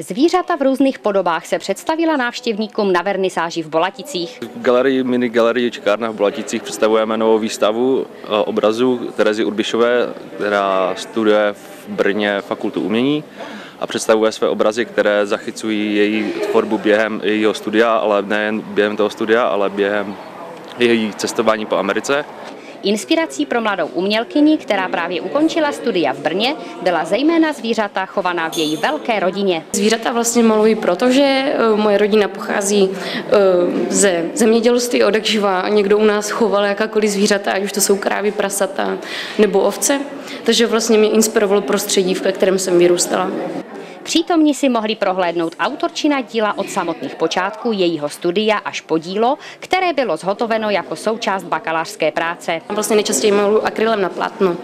Zvířata v různých podobách se představila návštěvníkům na vernisáži v Bolaticích. V galerii, mini galerii Čekárna v Bolaticích představujeme novou výstavu eh, obrazu Terezy Urbišové, která studuje v Brně fakultu umění a představuje své obrazy, které zachycují její tvorbu během jejího studia, ale nejen během toho studia, ale během její cestování po Americe. Inspirací pro mladou umělkyni, která právě ukončila studia v Brně, byla zejména zvířata chovaná v její velké rodině. Zvířata vlastně maluji, protože eh, moje rodina pochází eh, ze zemědělství od živa. Někdo u nás choval jakákoliv zvířata, ať už to jsou krávy, prasata nebo ovce. Takže vlastně mě inspirovalo prostředí, v kterém jsem vyrůstala. Přítomní si mohli prohlédnout autorčina díla od samotných počátků jejího studia až po dílo, které bylo zhotoveno jako součást bakalářské práce. Vlastně nejčastěji maluju akrylem na plátno,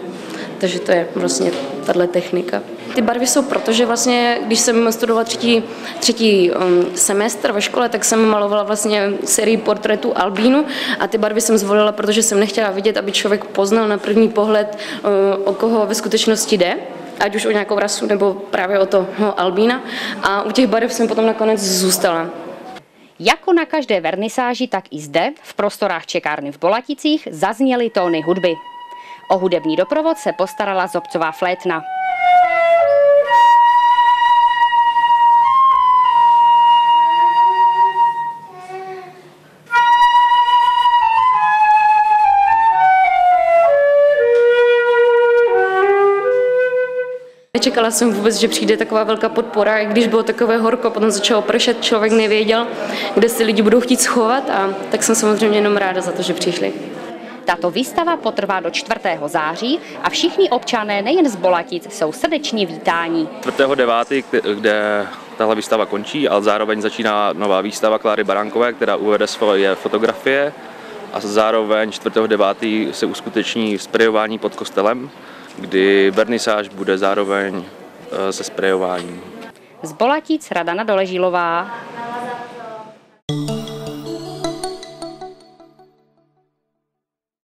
takže to je vlastně tahle technika. Ty barvy jsou proto, že vlastně, když jsem studovala třetí, třetí um, semestr ve škole, tak jsem malovala vlastně sérii portrétů Albínu a ty barvy jsem zvolila, protože jsem nechtěla vidět, aby člověk poznal na první pohled, uh, o koho ve skutečnosti jde ať už o nějakou rasu nebo právě o toho albína. A u těch barev jsem potom nakonec zůstala. Jako na každé vernisáži, tak i zde, v prostorách čekárny v Bolaticích, zazněly tóny hudby. O hudební doprovod se postarala Zobcová flétna. Nečekala jsem vůbec, že přijde taková velká podpora, i když bylo takové horko, potom začalo pršet, člověk nevěděl, kde si lidi budou chtít schovat a tak jsem samozřejmě jenom ráda za to, že přišli. Tato výstava potrvá do 4. září a všichni občané nejen z Bolatic jsou srdečně vítáni. 4.9., kde tahle výstava končí, ale zároveň začíná nová výstava Kláry Baránkové, která uvede svoje fotografie a zároveň 4.9. se uskuteční sprejování pod kostelem, kdy vernisáž bude zároveň eh, se sprejováním. Z Bolatic Radana Doležilová.